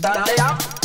Start up.